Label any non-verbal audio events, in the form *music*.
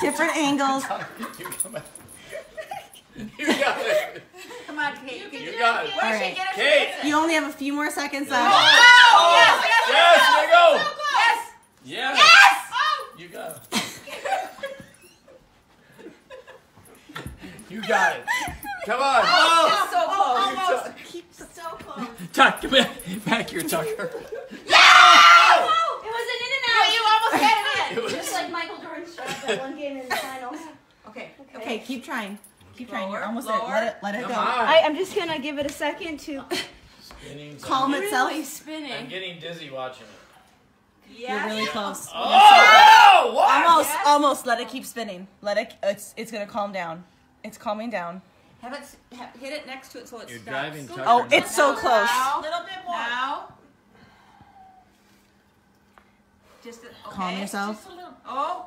Different *laughs* angles. You come back. *laughs* You got it. Come on, Kate. You, You got it. Where All should right. get us? Kate. You only have a few more seconds left. Oh, yes, yes, Yes, there you go. yes. Yes. Yes. Oh. You got it. *laughs* You got it. Come on. Oh, so close. Almost. Oh, keep so close. Tuck, come back. Back here, Tucker. Oh. It was an in and No, out. you almost had it It was- Just like Michael Jordan's one game in the finals. *laughs* in. Okay. Okay, keep trying. Keep trying. You're Lower, almost there. lower. Let it let it Come go. on. I, I'm just gonna give it a second to. *laughs* Spinning. Calm itself. Really I'm getting dizzy watching it. You're really close. Oh, what? Almost, Yes. almost. Let it keep spinning. Let it. It's it's gonna calm down. It's calming down. Have it, s- ha- hit it next to it so it You're stops. driving Tucker. Oh, it's so close. Now, A little bit more. now. Just a- okay. Calm yourself. Just a little. Oh. Oh.